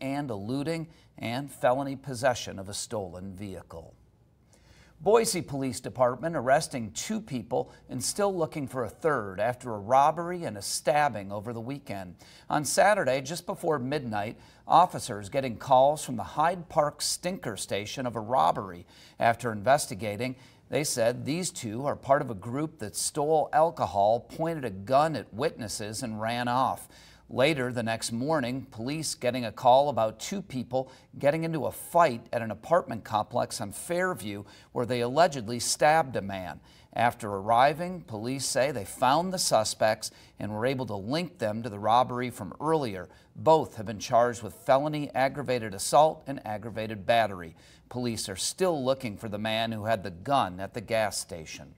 and eluding and felony possession of a stolen vehicle. Boise Police Department arresting two people and still looking for a third after a robbery and a stabbing over the weekend. On Saturday, just before midnight, officers getting calls from the Hyde Park Stinker station of a robbery. After investigating, they said these two are part of a group that stole alcohol, pointed a gun at witnesses, and ran off. Later the next morning, police getting a call about two people getting into a fight at an apartment complex on Fairview where they allegedly stabbed a man. After arriving, police say they found the suspects and were able to link them to the robbery from earlier. Both have been charged with felony aggravated assault and aggravated battery. Police are still looking for the man who had the gun at the gas station.